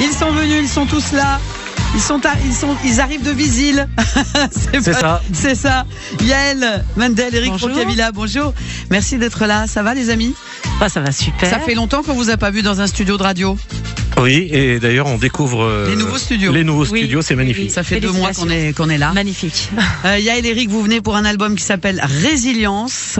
Ils sont venus, ils sont tous là. Ils sont, à- ils sont, ils arrivent de Visil. C'est pas- ça. C'est ça. Yael, Mandel, Eric Bonjour. Roncavilla, bonjour. Merci d'être là. Ça va, les amis? Ah, ça va super. Ça fait longtemps qu'on vous a pas vu dans un studio de radio. Oui, et d'ailleurs, on découvre euh, Les nouveaux studios. Les nouveaux Oui, studios, c'est magnifique. oui. Ça fait deux mois qu'on est, qu'on est là. Magnifique. Euh, Yael, Eric, vous venez pour un album qui s'appelle Résilience.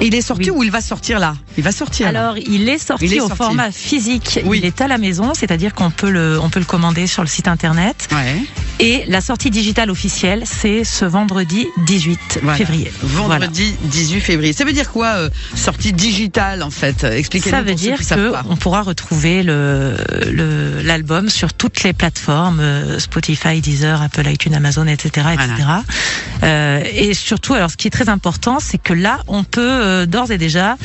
Il est sorti Oui. ou il va sortir là? Il va sortir. là. Alors, il est sorti Il est au sorti. format physique. Oui. Il est à la maison, c'est-à-dire qu'on peut le, on peut le commander sur le site internet. Ouais. Et la sortie digitale officielle, c'est ce vendredi 18 Voilà. février. Vendredi 18 février. Ça veut dire quoi, euh, sortie digitale en fait? Expliquez-nous Ça veut dire qu'on pourra retrouver le le- l'album sur toutes les plateformes euh, Spotify, Deezer, Apple, iTunes, Amazon, etc., etc. Euh, et surtout, alors ce qui est très important, c'est que là, on peut euh, d'ores et déjà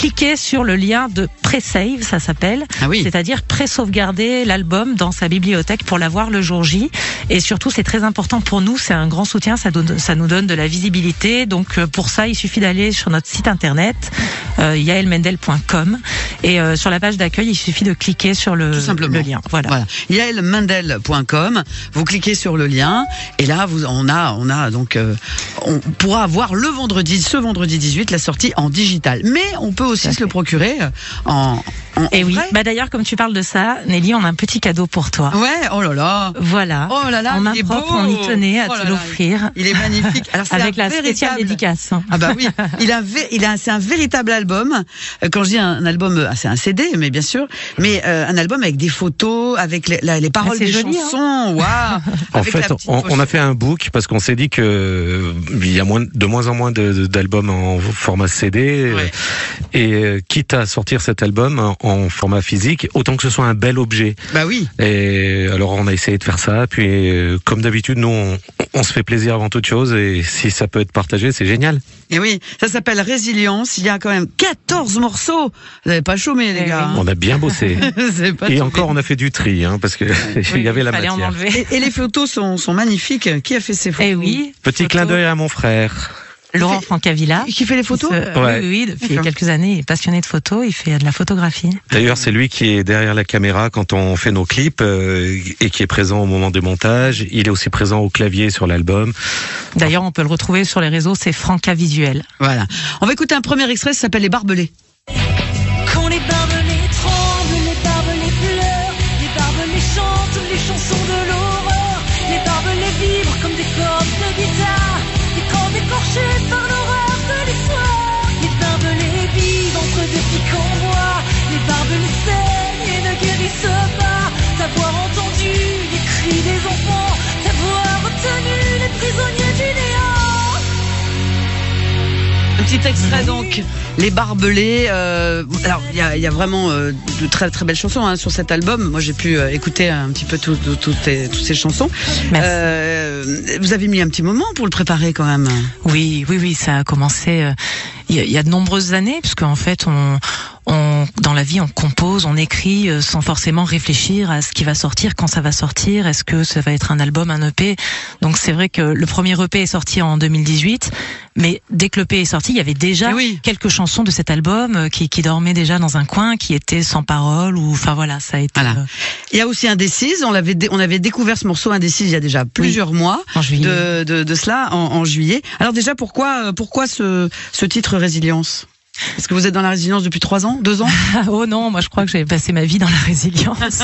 cliquer sur le lien de pré-save, ça s'appelle, Ah oui. c'est-à-dire pré-sauvegarder l'album dans sa bibliothèque pour l'avoir le jour J. Et surtout, c'est très important pour nous, c'est un grand soutien, ça, donne, ça nous donne de la visibilité. Donc euh, pour ça, il suffit d'aller sur notre site internet, euh, yaelmendel.com, et euh, sur la page d'accueil, il suffit de cliquer sur le, Tout simplement. le lien. Voilà. Voilà. yaelmendel.com. Vous cliquez sur le lien et là vous on a on a donc euh, on pourra avoir le vendredi ce vendredi 18 la sortie en digital. Mais on peut aussi se le procurer euh, en, en Et en oui, vrai. bah d'ailleurs, comme tu parles de ça, Nelly, on a un petit cadeau pour toi. Ouais, oh là là. Voilà. Oh là là, en main il est propre, beau. on y tenait à Oh te l'offrir. Il est magnifique. Alors, c'est Avec la spéciale véritable- dédicace. hein. Ah bah oui, il a, il a, c'est un véritable album. Euh, Quand je dis un album, euh, c'est un CD, mais bien sûr, mais euh, un album avec des photos, avec les, la- les paroles c'est des joli, hein. chansons. Waouh En Avec fait, on, on a fait un book parce qu'on s'est dit que il y a moins, de moins en moins d'albums en format CD. Ouais. Et euh, quitte à sortir cet album en, en format physique, autant que ce soit un bel objet. Bah oui. Et alors on a essayé de faire ça. Puis euh, comme d'habitude, nous on, on se fait plaisir avant toute chose. Et si ça peut être partagé, c'est génial. Et oui, ça s'appelle Résilience. Il y a quand même 14 morceaux. Vous n'avez pas chômé, les Eh gars. hein. On a bien bossé. Pas Et encore, on a fait du tri, hein, parce que il y avait la en matière. enlever. Et, et les photos sont, sont magnifiques. Qui a fait ces photos Eh oui. Petit clin d'œil à mon frère. Laurent Francavilla. Qui fait les photos qui se- Ouais. Oui, oui, depuis quelques années, il est passionné de photos, il fait de la photographie. D'ailleurs, c'est lui qui est derrière la caméra quand on fait nos clips euh, et qui est présent au moment des montages. Il est aussi présent au clavier sur l'album. D'ailleurs, on peut le retrouver sur les réseaux, c'est Franca Visuel. Voilà. On va écouter un premier extrait, ça s'appelle Les Barbelés. Et ne guérissent pas. D'avoir entendu les cris des enfants, d'avoir retenu les prisonniers du néant. Un petit extrait donc, Les Barbelés. euh, alors il y a, il y a vraiment euh, de très très belles chansons hein, sur cet album. Moi j'ai pu euh, écouter un petit peu tout- tout- toutes ces- toutes ces chansons. Merci. Euh, vous avez mis un petit moment pour le préparer quand même. Oui, oui, oui, ça a commencé euh, il y, a- il y a de nombreuses années, puisque en fait, on, on, dans la vie, on compose, on écrit euh, sans forcément réfléchir à ce qui va sortir, quand ça va sortir, est-ce que ça va être un album, un EP. Donc c'est vrai que le premier EP est sorti en 2018, mais dès que l'EP est sorti, il y avait déjà Eh oui. quelques chansons de cet album euh, qui, qui dormaient déjà dans un coin, qui étaient sans parole, ou enfin voilà, ça a été Voilà. euh, Il y a aussi Indécise. On l'avait on avait découvert ce morceau Indécise il y a déjà plusieurs mois. en juillet. De, de, de cela en, en juillet. Alors déjà pourquoi pourquoi ce, ce titre Résilience Est-ce que vous êtes dans la résilience depuis trois ans, deux ans? Oh non, moi je crois que j'ai passé ma vie dans la résilience.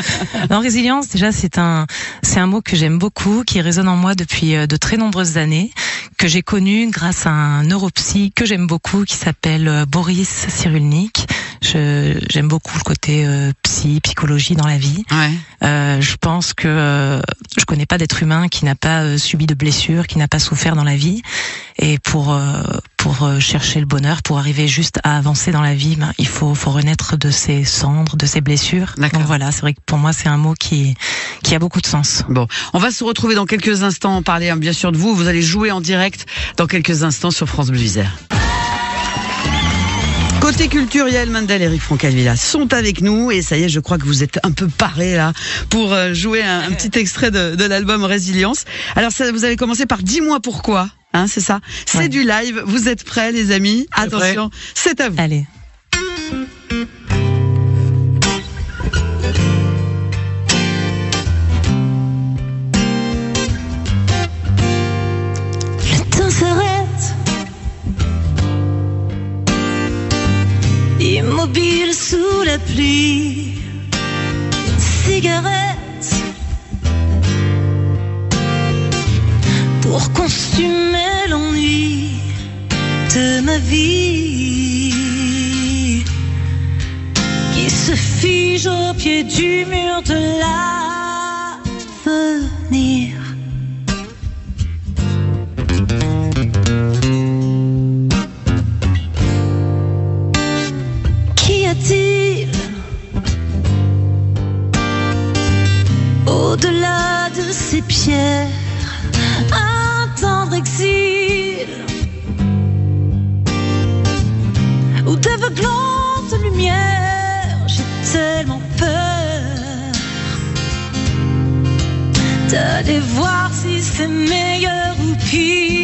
non, résilience, déjà c'est un c'est un mot que j'aime beaucoup, qui résonne en moi depuis euh, de très nombreuses années, que j'ai connu grâce à un neuropsy que j'aime beaucoup, qui s'appelle euh, Boris Cyrulnik. J'aime beaucoup le côté euh, psy, psychologie dans la vie. Ouais. Euh, je pense que euh, je connais pas d'être humain qui n'a pas euh, subi de blessures, qui n'a pas souffert dans la vie. Et pour pour chercher le bonheur, pour arriver juste à avancer dans la vie, ben, il faut faut renaître de ses cendres, de ses blessures. Donc voilà, c'est vrai que pour moi c'est un mot qui qui a beaucoup de sens. Bon, on va se retrouver dans quelques instants, parler hein, bien sûr de vous. Vous allez jouer en direct dans quelques instants sur France Bleu Isère. Côté culture, Yael Mandel et Eric Francalvilla sont avec nous et ça y est, je crois que vous êtes un peu parés là pour euh, jouer un, un petit extrait de, de l'album Résilience. Alors ça, vous avez commencé par dis-moi pourquoi, hein, c'est ça? C'est Ouais. du live. Vous êtes prêts, les amis? Attention, c'est à vous. Allez. Pour consumer l'ennui de ma vie qui se fige au pied du mur de l'avenir. Voir si c'est meilleur ou pire.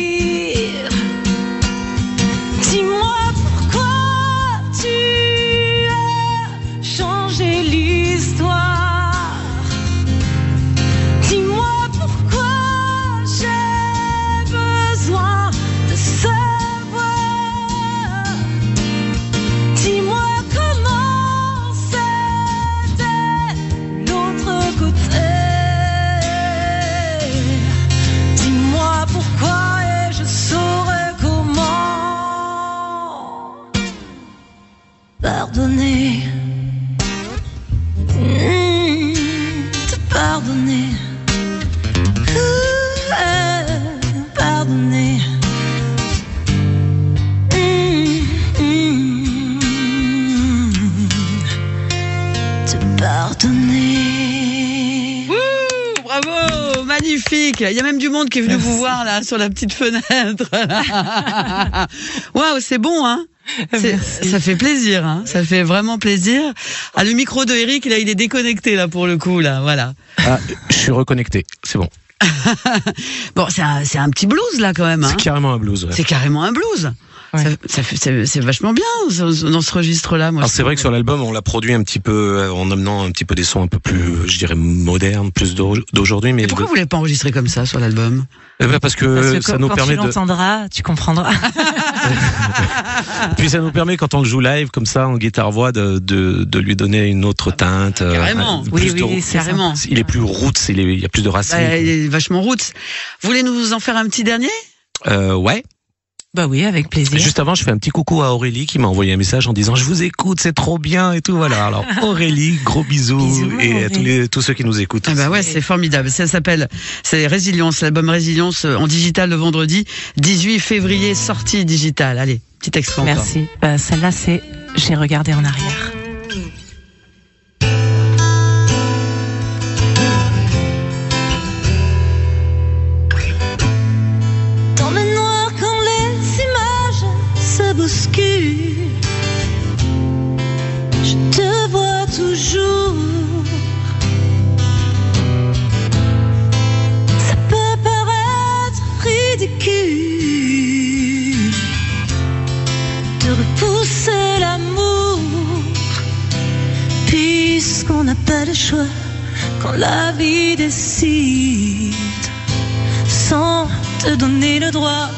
Magnifique. Il y a même du monde qui est venu vous voir là sur la petite fenêtre. Waouh, c'est bon, hein ça fait plaisir, hein ça fait vraiment plaisir. Ah, le micro de Eric, là, il est déconnecté là pour le coup, là, voilà. Ah, je suis reconnecté, c'est bon. Bon, c'est un, c'est un petit blues là quand même. Hein C'est carrément un blues. ouais. c'est carrément un blues. Ouais. Ça, ça fait- c'est, vachement bien dans ce registre-là. Moi, Alors je c'est vrai que sur l'album, on l'a produit un petit peu euh, en amenant un petit peu des sons un peu plus, je dirais, modernes, plus d'au- d'aujourd'hui. Mais Et pourquoi vous l'avez pas enregistré comme ça sur l'album? Eh ben, parce que, Parce que ça quand, nous quand permet tu de. l'entendras, tu comprendras. Puis ça nous permet quand on le joue live comme ça en guitare voix de, de, de lui donner une autre teinte. euh, Carrément. plus Oui, de- oui. Carrément. Il est plus roots, il, est- il y a plus de racines. Bah, vachement roots. Vous voulez nous en faire un petit dernier? Euh, ouais. bah oui, avec plaisir. Juste avant, je fais un petit coucou à Aurélie qui m'a envoyé un message en disant je vous écoute, c'est trop bien et tout. Voilà. Alors Aurélie, gros bisous, Bisous, et à tous, Aurélie. les, tous ceux qui nous écoutent. Ah bah ouais, c'est formidable. Ça s'appelle, c'est Résilience, l'album Résilience euh, en digital le vendredi 18 février, sortie digitale. Allez, petit extrait. Merci. Bah, Celle-là, c'est J'ai regardé en arrière. Puisqu'on n'a pas le choix quand la vie décide sans te donner le droit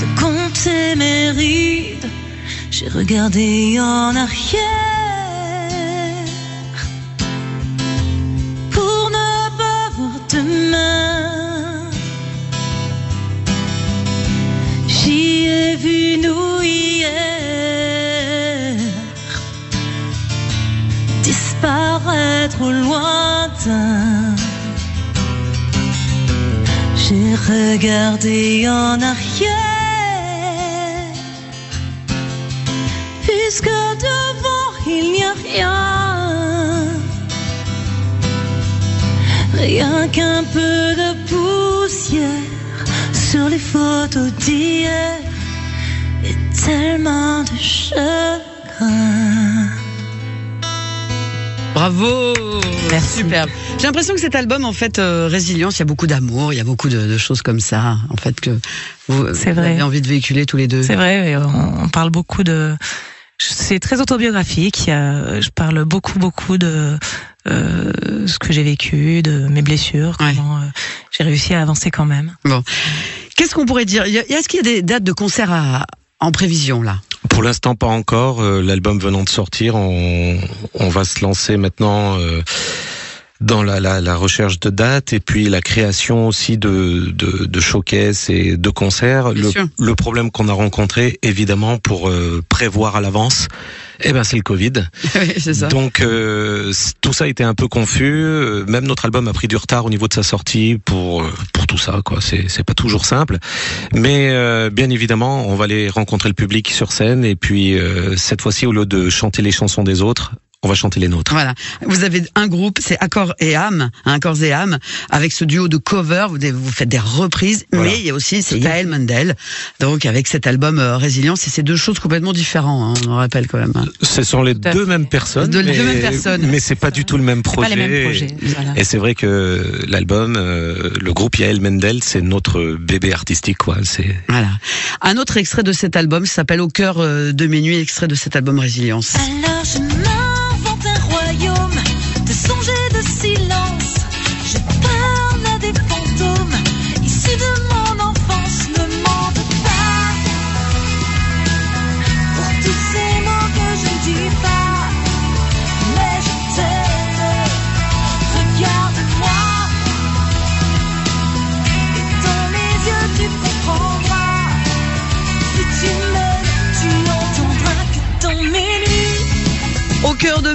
de compter mes rides. J'ai regardé en arrière au lointain. J'ai regardé en arrière, puisque devant il n'y a rien, rien qu'un peu de poussière sur les photos d'hier et tellement de chagrin. Bravo Merci. Superbe. J'ai l'impression que cet album, en fait, euh, Résilience, il y a beaucoup d'amour, il y a beaucoup de, de choses comme ça, en fait, que vous, vrai. avez envie de véhiculer tous les deux. C'est vrai, on, on parle beaucoup de. C'est très autobiographique. je parle beaucoup, beaucoup de euh, ce que j'ai vécu, de mes blessures, Ouais. comment euh, j'ai réussi à avancer quand même. Qu'est-ce qu'on pourrait dire? Est-ce qu'il y a des dates de concert à- en prévision, là? Pour l'instant, pas encore. Euh, L'album venant de sortir, on, va se lancer maintenant euh, dans la, la, la recherche de dates et puis la création aussi de, de, de showcases et de concerts. Le, le problème qu'on a rencontré, évidemment, pour euh, prévoir à l'avance, eh ben c'est le Covid. Oui, c'est ça. Donc euh, tout ça a été un peu confus. Euh, Même notre album a pris du retard au niveau de sa sortie pour euh, pour tout ça. Quoi, c'est c'est pas toujours simple. Mais euh, bien évidemment, on va aller rencontrer le public sur scène et puis euh, cette fois-ci, au lieu de chanter les chansons des autres, on va chanter les nôtres. Voilà. Vous avez un groupe, c'est Accords et âme, hein, Accords et âme, avec ce duo de cover. Vous, vous faites des reprises, Voilà. mais il y a aussi c'est Yael Mendel, donc avec cet album euh, Résilience. Et c'est deux choses complètement différentes. Hein, on le rappelle quand même. hein. Ce sont les deux mêmes personnes, Deux- mais, deux mêmes personnes. mais c'est pas du tout le même projet. pas les mêmes projets. Voilà. Et c'est vrai que l'album, euh, le groupe Yael Mendel, c'est notre bébé artistique, quoi. C'est Voilà. Un autre extrait de cet album s'appelle Au cœur euh, de mes nuits, extrait de cet album Résilience. Alors je un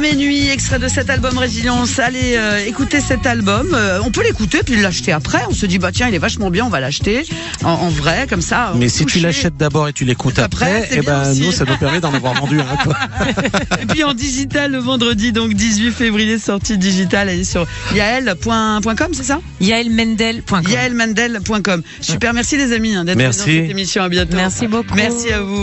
De mes nuits, extrait de cet album Résilience. Allez euh, écouter cet album. Euh, on peut l'écouter puis l'acheter après. On se dit bah tiens il est vachement bien, on va l'acheter en, en vrai comme ça. Mais si tu l'achètes d'abord et tu l'écoutes Après, après, eh ben aussi. nous ça nous permet d'en avoir vendu un. Quoi. Et puis en digital le vendredi donc 18 février sortie digitale. Allez sur yael.com c'est ça? Yaelmendel.com. yaelmendel.com. Super, merci les amis hein, d'être venus dans Merci. cette émission. À bientôt. Merci beaucoup. Merci à vous.